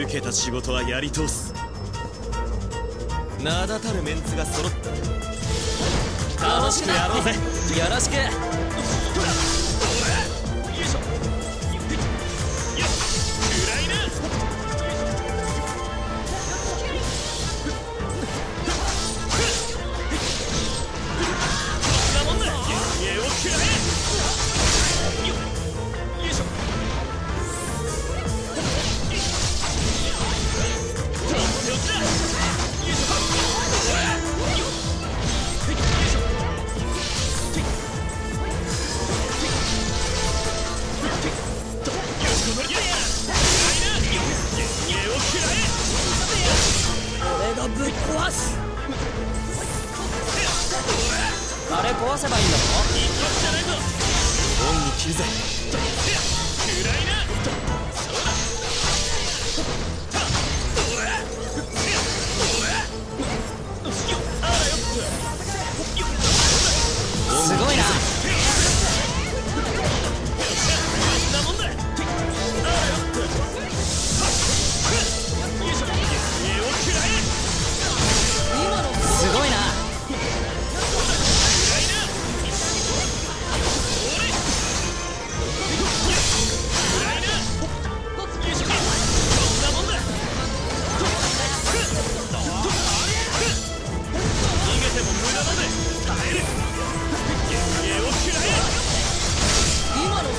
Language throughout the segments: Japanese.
受けた仕事はやり通す。名だたるメンツが揃った。楽しくやろうぜ。よろしく。壊せばいいんだろ一発じゃないぞ。オンに切るぜ。暗いな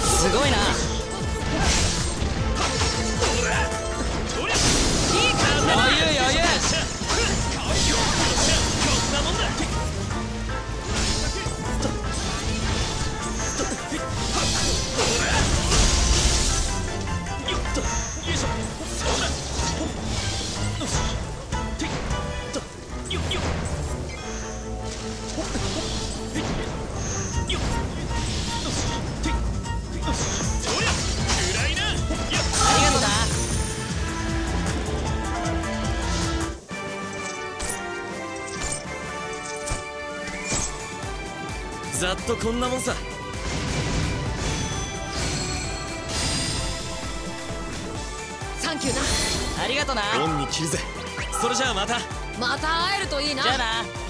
すごいなざっとこんなもんさ。サンキューな。ありがとな。オンに切るぜ。それじゃあまた。また会えるといいな。じゃあな